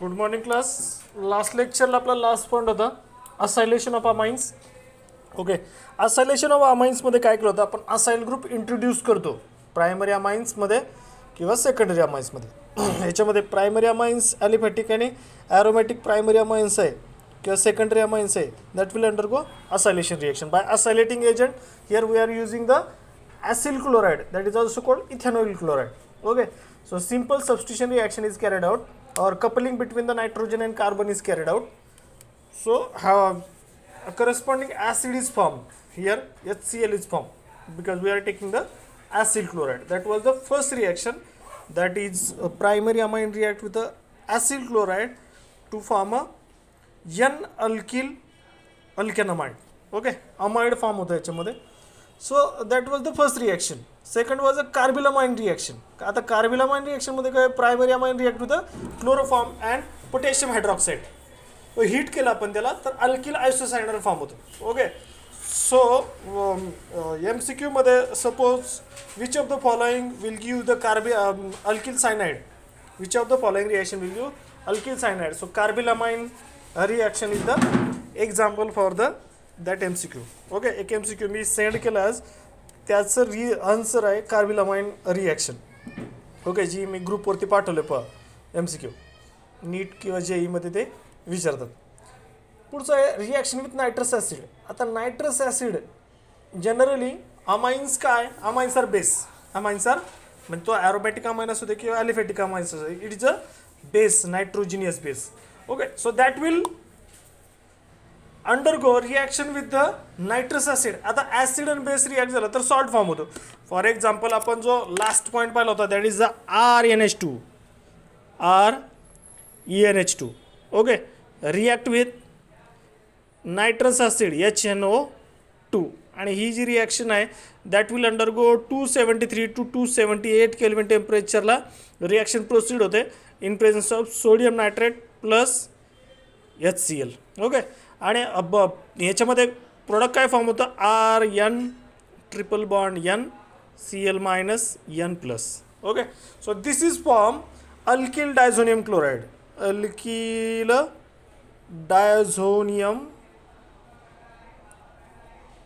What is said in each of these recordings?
Good morning class last लेक्चरला आपला last point होता. Acylation of amines okay acylation of अमाइन्समध्ये काय केलं होतं? आपण असाईल ग्रुप इंट्रोड्यूस करतो. प्रायमरी अमाइन्समध्ये किंवा सेकंडरी अमाइन्समध्ये ह्याच्यामध्ये प्रायमरी अमाइन्स ॲलिफॅटिक आणि ॲरोमॅटिक प्रायमरी अमाइन्स आहे किंवा सेकंडरी अमाइन्स आहे. That will undergo acylation reaction by acylating agent here we are using the acyl chloride that is also called ethanoyl chloride okay so simple substitution reaction is carried out or coupling between the nitrogen and carbon is carried out so uh, a corresponding acid is formed here HCl is formed because we are taking the acyl chloride that was the first reaction that is a primary amine react with the acyl chloride to form a n alkyl alkanamide okay amide form होतं याच्यामध्ये so that was the first reaction Second was a carbylamine reaction आता carbylamine रिॲक्शनमध्ये काय primary amine react with chloroform and potassium hydroxide heat केलं आपण त्याला तर alkyl isocyanide form होतो. Okay so M C क्यूमध्ये suppose which of the following will give the carby alkyl cyanide which of the following reaction will give alkyl cyanide so carbylamine reaction is the example for the that M C Q okay एक M C Q मी send केलं आज. त्याचं री answer आहे carbylamine reaction okay जी मी ग्रुपवरती पाठवले प एम सी क्यू नीट किंवा जे ईमध्ये ते विचारतात. पुढचं आहे रिॲक्शन विथ नायट्रस ॲसिड आता नायट्रस ॲसिड जनरली अमाइन्स काय? Amines are base amines are म्हणजे तो ॲरोमॅटिक अमाइन असू दे किंवा ॲलिफॅटिक अमाइन्स असू दे it is a base nitrogenous base okay so that will undergo reaction with the nitrous acid आता acid and base react झालं तर salt form होतो. For example आपण जो लास्ट पॉईंट पाहिला होता that is the R N H two R E N H two okay react with nitrous acid H N O two आणि ही जी रिॲक्शन आहे that will undergo two seventy three two two seventy eight kelvin टेम्परेचरला reaction proceed होते. In presence of sodium nitrate plus H C L okay आणि अब ह्याच्यामध्ये product काय form होतं? R N triple bond N C L minus N plus okay so this is form alkyl diazonium chloride alkyl diazonium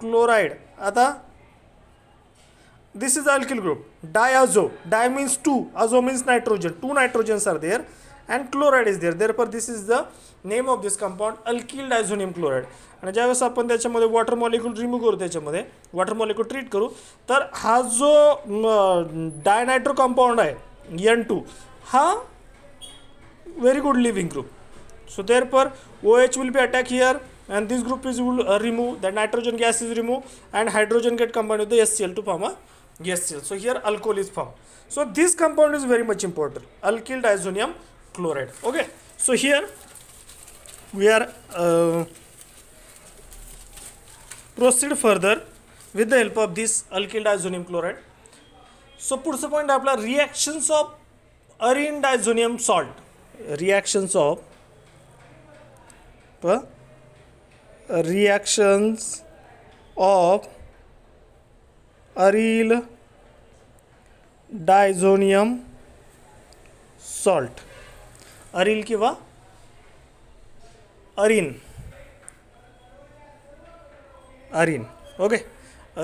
chloride आता this is alkyl group group di means two azo means nitrogen two nitrogens are there and chloride is there there per this is the name of this compound alkyl diazonium chloride आणि ज्यावेळेस आपण त्याच्यामध्ये water molecule remove करू त्याच्यामध्ये water molecule treat करू तर हा जो डायनायट्रो कंपाऊंड आहे यन टू हा very good leaving group so there per O H will be attack here and this group is will remove the nitrogen gas is remove and hydrogen get compound the S C L to form a S C L so here alcohol is form so this compound is very much important alkyl diazonium chloride okay so here we are uh, proceed further with the help of this alkyl diazonium chloride so पुढचं point आपला reactions of arene diazonium salt reactions of uh, reactions of aryl diazonium salt aryl किंवा arene. Arene. Okay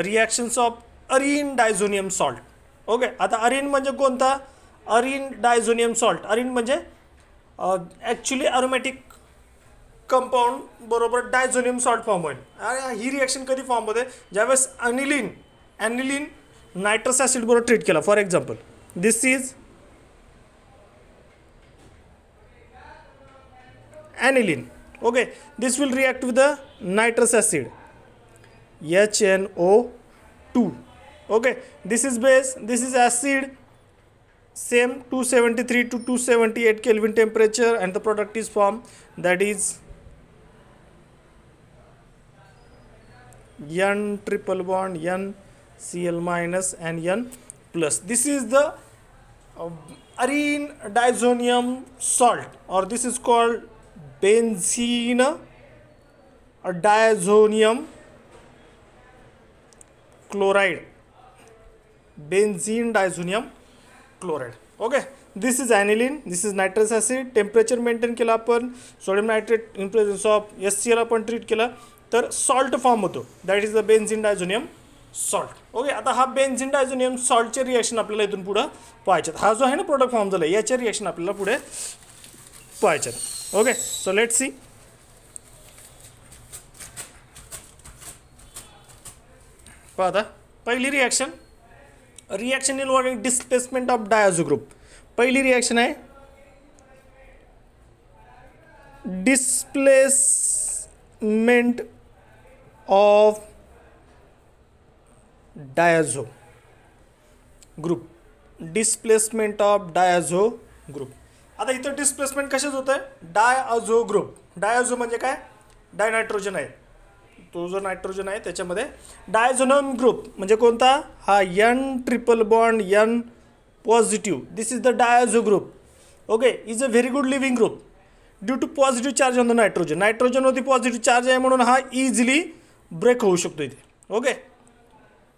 reactions of arene diazonium salt okay आता अरिन म्हणजे कोणता? Arene diazonium salt arene म्हणजे actually aromatic compound बरोबर diazonium salt form होईल. आणि ही reaction कधी फॉर्म होते? ज्यावेळेस अनिलिन ॲनिलिन नायट्रस ॲसिड बरोबर ट्रीट केला. For example this is aniline. Okay this will react with the nitrous acid. Hno2 okay this is base this is acid same 273 to 278 kelvin temperature and the product is formed. That is n triple bond n cl minus and n plus. This is the uh, arene salt or this is called benzene diazonium chloride. Benzene diazonium chloride. Okay? This is aniline this is nitrous acid temperature maintain केलं आपण. Sodium nitrate in presence of S C L आपण treat केलं. तर salt form होतो. That is the benzene diazonium salt okay आता हा benzene diazonium सॉल्टचे reaction आपल्याला इथून पुढं पाहायच्यात हा जो आहे ना प्रोडक्ट फॉर्म झाला याचे रिॲक्शन आपल्याला पुढे पाहायच्यात ओके सो लेट सी पहा आता पहिली reaction reaction involving displacement of diazo group पहिली रिॲक्शन आहे displacement of diazo group displacement of diazo group आता इथं डिस्प्लेसमेंट कशाच होतं आहे डायअझो ग्रुप डायअझो म्हणजे काय? डायनायट्रोजन आहे. तो जो नायट्रोजन आहे त्याच्यामध्ये डायझोनम ग्रुप म्हणजे कोणता? हा N triple bond N positive this is the diazo group okay is a very good leaving group due to positive charge on the nitrogen नायट्रोजनवरती positive charge आहे म्हणून हा इझिली ब्रेक होऊ शकतो इथे. Okay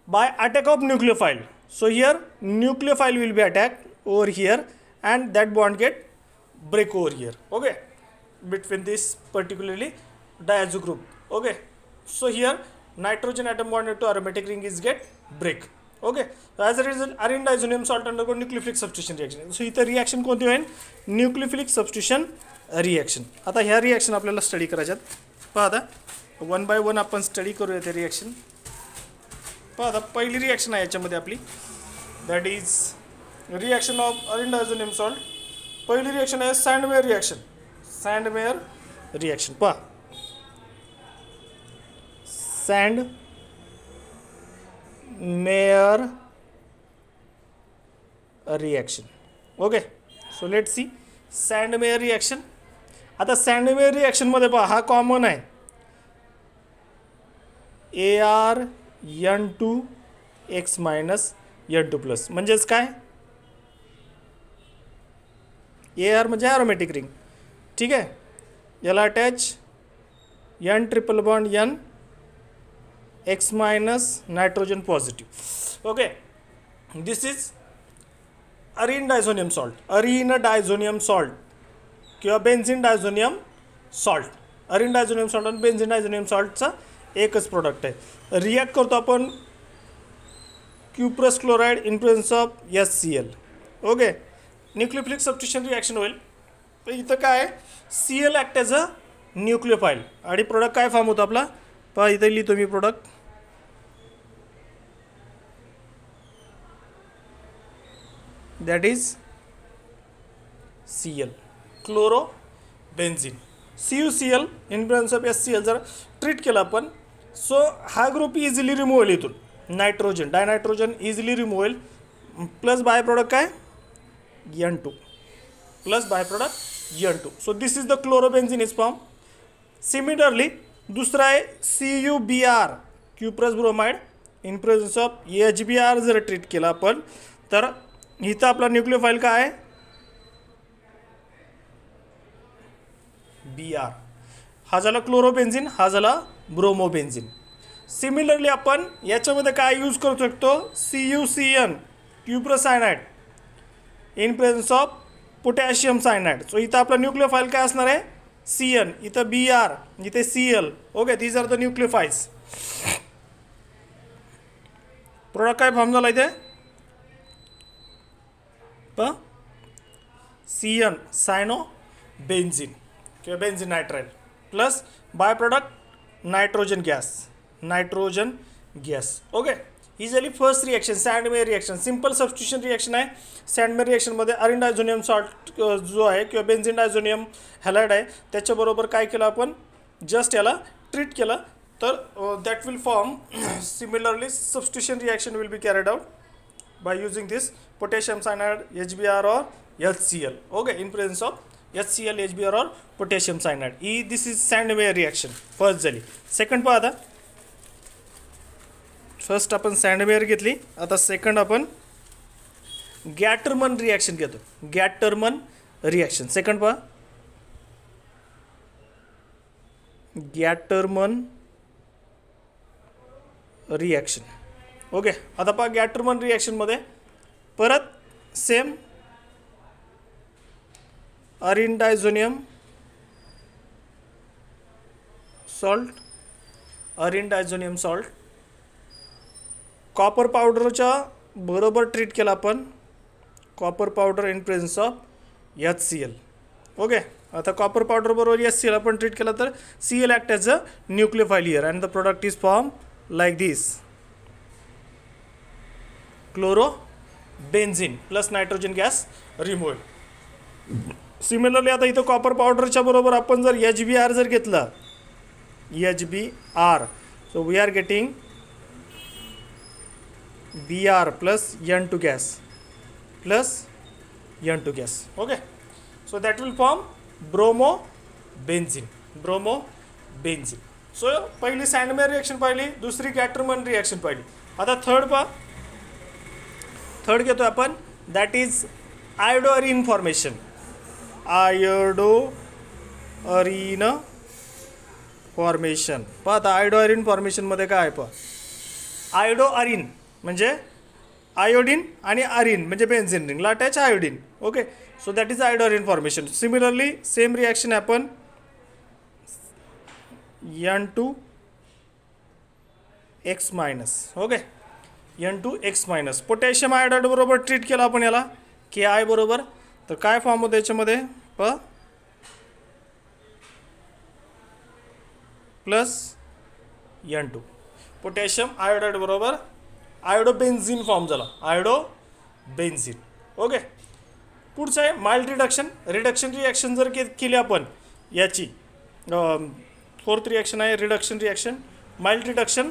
by attack of nucleophile so here nucleophile will be attack over here and that bond get break over here. Okay, between this particularly diazo group. Okay, so here nitrogen atom bonded to aromatic ring is get break. Okay, so as a result arene diazonium salt undergo nucleophilic substitution reaction. So इथं reaction कोणती होईल nucleophilic substitution reaction आता ह्या reaction आपल्याला study करायच्यात पहा आता one by one आपण स्टडी करूया ते रिॲक्शन पहा आता पहिली रिॲक्शन आहे याच्यामध्ये आपली that is reaction of arene diazonium salt पहिली रिॲक्शन आहे सँडमेअर रिॲक्शन सँडमेअर रिॲक्शन पहा. Sandmeyer reaction okay so let see Sandmeyer reaction आता सँडमेअर रिॲक्शनमध्ये पहा हा कॉमन आहे. A R N two X minus N two plus म्हणजेच काय? ए आर म्हणजे ॲरोमॅटिक रिंग ठीक आहे? याला attach N triple bond N X minus nitrogen positive okay this is arene diazonium salt arene diazonium salt किंवा benzene diazonium salt arene diazonium salt आणि benzene diazonium सॉल्टचा एकच प्रोडक्ट आहे. React करतो आपण cuprous chloride in presence of S C L okay nucleophilic substitution reaction होईल. तर इथं काय C L act as a nucleophile आणि प्रोडक्ट काय फॉर्म होतो आपला? पहा इथं लिहितो मी product that is C L chloro benzene C U C L influence of S C L जर ट्रीट केलं आपण. सो हा ग्रुप इझिली रिमूव्ह होईल इथून. नायट्रोजन डायनायट्रोजन इझिली रिमूव्ह होईल. प्लस बाय प्रोडक्ट काय? N two plus by product N two so this is the chlorobenzene is form similarly दुसरा आहे C U B R cuprous bromide in presence of H B R जर treat केला आपण तर इथं आपला nucleophile काय आहे बी आर हा झाला क्लोरोबेन्झिन हा झाला ब्रोमोबेन्झिन सिमिलरली आपण याच्यामध्ये काय यूज करू शकतो C U C N cuprocyanide in presence of potassium cyanide so इथं आपला न्यूक्लियोफाईल काय सी एन इथं बी आर इथे C L okay these are the nucleophiles product काय फॉर्म झाला सी एन सायनो बेन्झिन किंवा benzene nitrile plus by product nitrogen gas nitrogen gas okay ही झाली first reaction Sandmeyer reaction simple substitution reaction आहे Sandmeyer रिॲक्शनमध्ये अरिन diazonium salt जो आहे किंवा benzene diazonium halide आहे. त्याच्याबरोबर काय केलं आपण? जस्ट याला ट्रीट केलं. तर that will form similarly substitution reaction will be carried out by H C L okay in or of H C L H B R or potassium cyanide E this is Sandmeyer reaction first झाली second पहा आता first आपण Sandmeyer घेतली. आता second आपण गॅटरमन reaction घेतो. गॅटरमन reaction second पहा. गॅटरमन reaction okay आता पहा गॅटरमन रिॲक्शनमध्ये परत same arenediazonium salt arenediazonium salt copper पावडरच्या बरोबर ट्रीट केला आपण. Copper powder in presence of H C L okay आता कॉपर पावडर बरोबर एच सी एल आपण ट्रीट केला तर C L act as a nucleophile here and the product is form like this chloro benzene plus nitrogen gas removal similarly आता इथं copper पावडरच्या बरोबर आपण जर एच बी आर जर घेतला H B R so we are getting B R plus N two gas plus N two gas okay so that will form bromo benzene bromo benzene so पहिली Sandmeyer reaction पाहिली दुसरी गॅटरमन reaction पाहिली. आता third पा third घेतो आपण. That is iodo arene formation iodo arene formation पहा आता आयोडो अरिन फॉर्मेशनमध्ये काय आहे पहा. आयोडो अरिन म्हणजे आयोडीन आणि आरिन म्हणजे benzene ring attach iodine okay so that is iodo formation similarly same reaction आपण N two X minus okay N two X minus potassium iodide बरोबर ट्रीट केला आपण याला. के आय बरोबर. तर काय फॉर्म होतं याच्यामध्ये? प plus N two potassium iodide बरोबर आयोडोबेन्झिन फॉर्म झाला. Iodo benzene okay? पुढचं आहे माइल्ड रिडक्शन रिडक्शन रिॲक्शन जर के केली आपण याची फोर्थ रिॲक्शन आहे reduction reaction mild reduction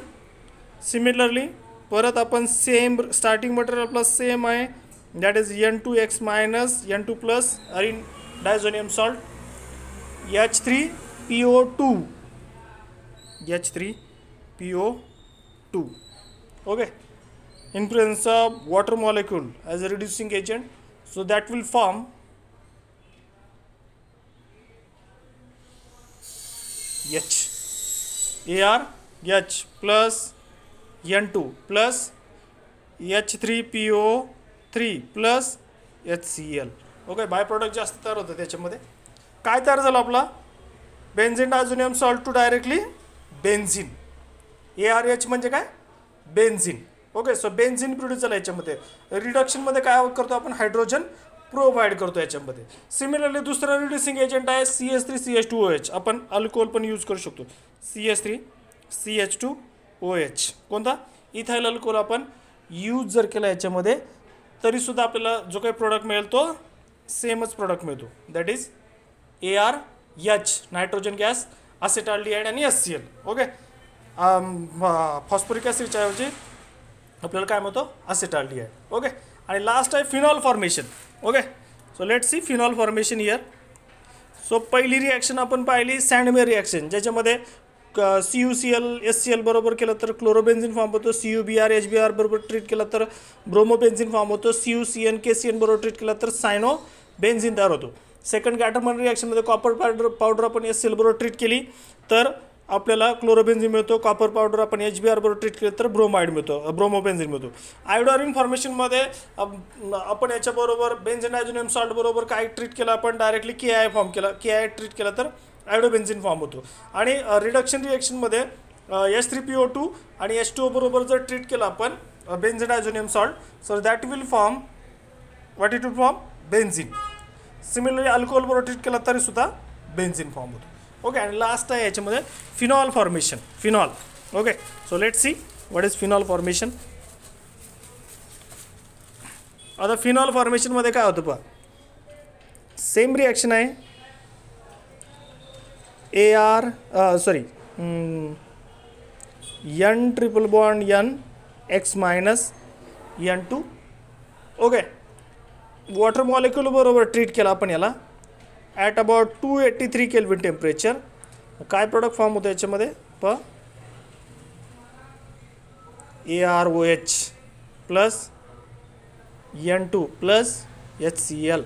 similarly परत आपण same starting material plus same आहे. That is N two X minus N two plus arene diazonium salt H three P O two H three P O two okay in presence of water molecule as a reducing agent so that will form H AR H plus N2 plus H3PO3 plus HCl okay by product जास्त तयार होतं त्याच्यामध्ये काय तयार झालं आपला benzene diazonium salt to directly benzene A R H म्हणजे काय benzene okay so benzene produce झाला याच्यामध्ये. रिडक्शनमध्ये काय करतो आपण? हायड्रोजन प्रोव्हाइड करतो याच्यामध्ये. सिमिलरली दुसरं रिड्युसिंग एजंट आहे C S three C H two O H आपण अल्कोहोल पण यूज करू शकतो. C S three C H two O H कोणता? इथाईल अल्कोहोल आपण यूज जर केला याच्यामध्ये तरीसुद्धा आपल्याला जो काही प्रोडक्ट मिळेल तो सेमच प्रोडक्ट मिळतो. That is A R H nitrogen gas acetaldehyde आणि S C L okay phosphoric ॲसिडच्या ऐवजी आपल्याला काय म्हणतो? असेटाल्डिहाइड ओके आणि लास्ट आहे phenol formation okay so let see phenol formation here so पहिली रिॲक्शन आपण पाहिली सँडमेर रिॲक्शन ज्याच्यामध्ये C U C L S C L बरोबर केलं तर क्लोरोबेन्झिन फॉर्म होतो. C U B R H B R बरोबर ट्रीट केला तर ब्रोमोबेन्झिन फॉर्म होतो. C U C N K C N बरोबर ट्रीट केला तर सायनो बेन्झिन तयार होतो. सेकंड गॅटरमन रिॲक्शनमध्ये कॉपर पावडर पावडर आपण एस सी एल बरोबर ट्रीट केली तर आपल्याला क्लोरोबेन्झिन मिळतो कॉपर पावडर आपण एच बी आर बरोबर ट्रीट केलं तर ब्रोमाइड मिळतो ब्रोमोबेन्झिन मिळतो. आयडॉरिन फॉर्मेशनमध्ये आपण याच्याबरोबर बेन्झिनायझोनियम सॉल्टबरोबर काय ट्रीट केलं आपण डायरेक्टली के आय फॉर्म केला के आय ट्रीट केला तर आयडोबेन्झिन फॉर्म होतो. आणि reduction रिॲक्शनमध्ये S three P O two आणि एस टू ओ बरोबर जर ट्रीट केलं आपण benzenediazonium salt so that will form what it will form benzene similarly अल्कोहोलबरोबर treat केला तरीसुद्धा बेन्झिन फॉर्म होतो. ओके आणि लास्ट आहे याच्यामध्ये phenol formation phenol okay so let see what is phenol formation आता फिनॉल फॉर्मेशनमध्ये काय होतं पहा? सेम रिॲक्शन आहे. A R sorry N triple bond N X minus N two okay water molecule बरोबर ट्रीट केला आपण याला. At about two eighty three kelvin temperature काय प्रोडक्ट फॉर्म होतं याच्यामध्ये? प. A R O H plus N two plus H C L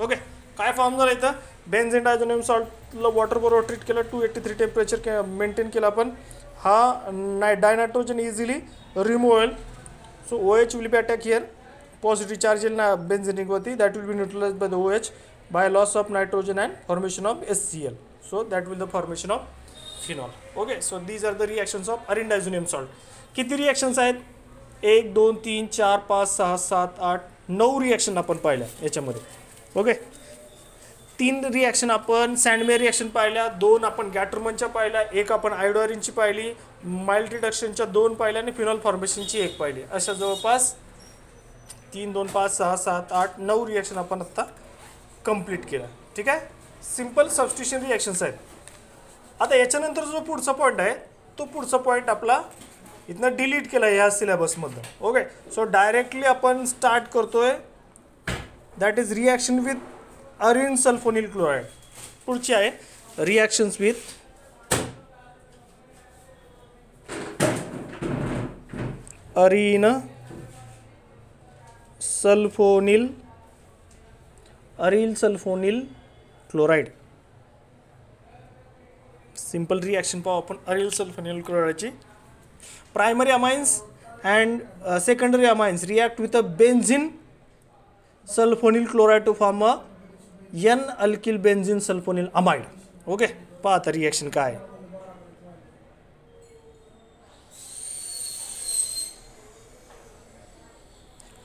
okay काय form झालं इथं? बेन्झिन डायझोनियम सॉल्टला वॉटर बरोबर ट्रीट केलं. Two eighty three temperature K maintain केलं आपण. हा नाय डायनायट्रोजन इझिली रिमूव्ह होईल so O H will be attack here positive charge येईल ना बेन्झिनिकवरती that will be neutralize by the O H by loss of nitrogen and formation of HCl. So that will the formation of phenol. Okay, so these are the reactions of arindazonium salt. किती reactions आहेत एक दोन तीन चार पाच सहा सात आठ नऊ रिॲक्शन आपण पाहिल्या याच्यामध्ये ओके तीन रिॲक्शन आपण सँडमे रिॲक्शन पाहिल्या दोन आपण गॅटरमनच्या पाहिल्या एक आपण आयोडोरिनची पाहिली माइल्ड रिडक्शनच्या दोन पाहिल्या आणि फिनॉल फॉर्मेशनची एक पाहिली अशा जवळपास तीन दोन पाच सहा सात आठ नऊ रिॲक्शन आपण आत्ता कंप्लीट केला. ठीक आहे? सिंपल सबस्टिशन रिॲक्शन्स आहेत आता याच्यानंतर जो पुढचा पॉईंट आहे तो पुढचा पॉईंट आपला इथनं डिलीट केला ह्या सिलेबसमधनं ओके सो डायरेक्टली आपण स्टार्ट करतोय. That is reaction with arene sulphonyl chloride पुढची आहे reactions with arene sulphonyl aryl sulphonyl chloride. Simple reaction पाहू आपण aryl sulphonyl क्लोराईडची primary amines and secondary amines react with a benzene sulphonyl chloride to form a N alkyl benzene sulphonyl amide okay पहा आता reaction काय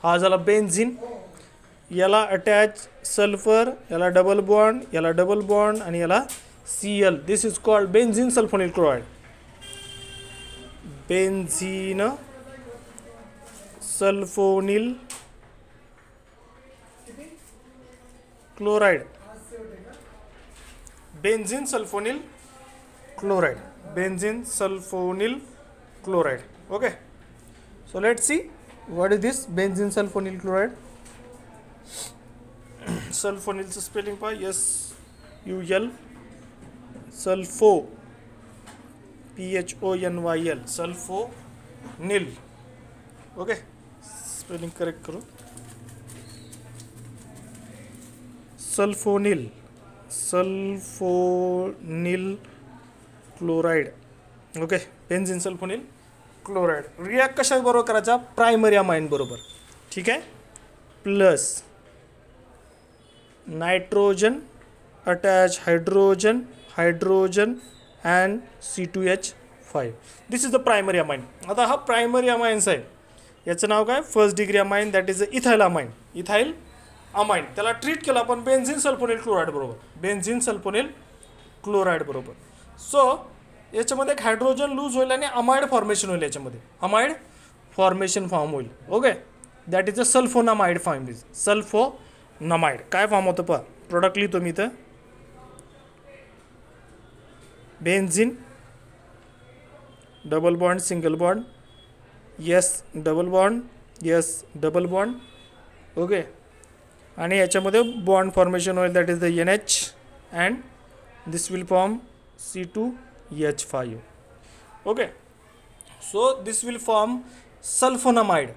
हा झाला benzene याला attach sulphur याला double bond याला डबल बॉन्ड आणि याला C L this is called benzene sulphonyl chloride benzene sulphonyl chloride benzene sulphonyl chloride benzene sulphonyl chloride okay so let see what is this benzene sulfonyl chloride? सल्फोनिलचं spelling पहा. S U L sulpho P H O N Y L sulphonyl okay spelling correct करू sulphonyl sulphonyl chloride okay benzene sulphonyl chloride react कशा बरोबर करायचा? Primary amine बरोबर. ठीक आहे? Plus nitrogen attach hydrogen hydrogen and C two H the primary is the primary आता हा primary amines आहे. याचं नाव काय? First degree amine that is a ethyl amine ethyl amine त्याला ट्रीट केलं आपण बेन्झिन सल्फोनिल क्लोराईड बरोबर. बेन्झिन सल्फोनिल क्लोराईड बरोबर. सो याच्यामध्ये एक हायड्रोजन लूज होईल आणि अमाइड फॉर्मेशन होईल याच्यामध्ये. अमाइड फॉर्मेशन फॉर्म होईल. Okay that is a sulphonamide form is नमाइड काय फॉर्म होतं पहा. प्रोडक्ट लिहितो मी इथं. Benzene double bond single bond yes double bond yes double bond okay आणि याच्यामध्ये बॉन्ड फॉर्मेशन होईल that is the N H and this will form C two H five okay so this will form sulphonamide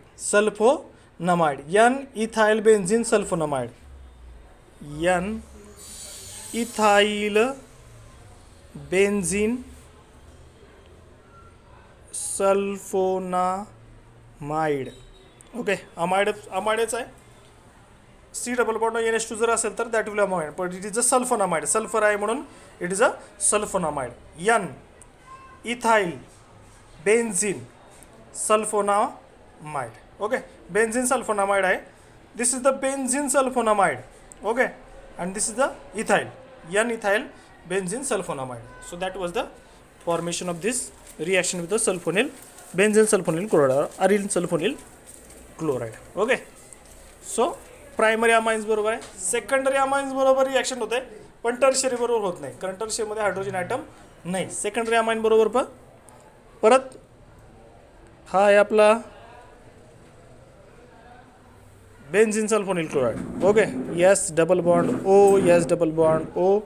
नमाइड N ethyl benzene sulphonamide N ethyl benzene sulphonamide. Okay amide अमाइडच आहे. C double bond N S two जर असेल तर that will amide but it is a sulphonamide. Sulphur आहे म्हणून it is a sulphonamide. N ethyl benzene sulphonamide. Okay? Benzene sulphonamide आहे. This is the benzene sulphonamide. Okay? And this is the ethyl N ethyl benzene sulphonamide. So that was the formation of this reaction with the sulphonyl benzene sulphonyl chloride arene sulphonyl chloride okay? So primary amines बरोबर आहे. Secondary amines बरोबर reaction होते पण tertiary बरोबर होत नाही. कारण टर्शरीमध्ये हायड्रोजन आयटम नाही. सेकंडरी अमाइन बरोबर पण परत हा आहे आपला benzene sulphonyl chloride. Okay? Yes double bond O yes double bond O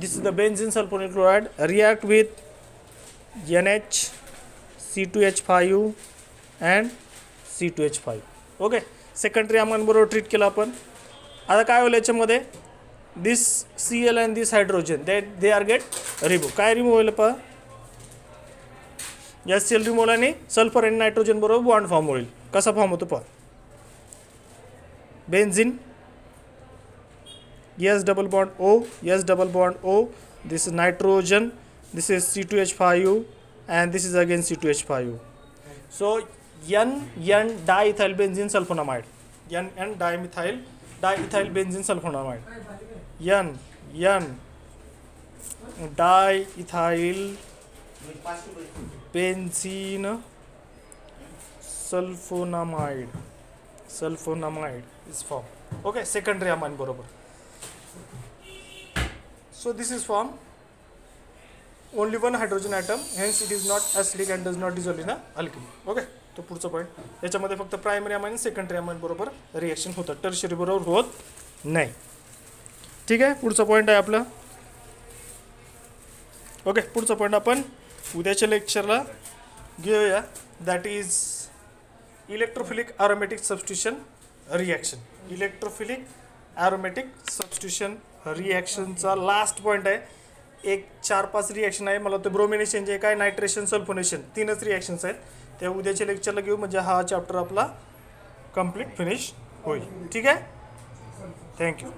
this is the benzene sulphonyl chloride react with N H C two H five and C two H five okay secondary amine treat केलं आपण. आता काय होईल याच्यामध्ये? This C L and this hydrogen they they are get remove काय remove होईल पहा? या सी एल रिमूव्ह आणि सल्फर अँड नायट्रोजन बरोबर बॉन्ड फॉर्म होईल. कसा फॉर्म होतो पहा? Benzene yes double bond o yes double bond o this is nitrogen this is c2h5 and this is again c2h5 so n n diethyl benzene sulfonamide n n dimethyl diethyl benzene sulfonamide n n diethyl benzene sulfonamide sulfonamide is formed okay secondary amine बरोबर so this is formed only one hydrogen atom hence it is not acidic and does not dissolve in a alkali okay तो पुढचा point याच्यामध्ये फक्त primary amine secondary amine बरोबर reaction होतं tertiary बरोबर होत नाही. ठीक आहे? पुढचा पॉईंट आहे आपला. ओके पुढचा पॉईंट आपण उद्याच्या लेक्चरला घेऊया. That is electrophilic aromatic substitution reaction electrophilic aromatic substitution रिॲक्शनचा last point आहे. एक चार पाच रिॲक्शन आहे. मला ते ब्रोमिनेशन जे काय नायट्रेशन सल्फोनेशन तीनच रिॲक्शन्स आहेत. त्या उद्याच्या लेक्चरला घेऊ. म्हणजे हा चॅप्टर आपला कंप्लीट फिनिश होईल. ठीक आहे? थँक्यू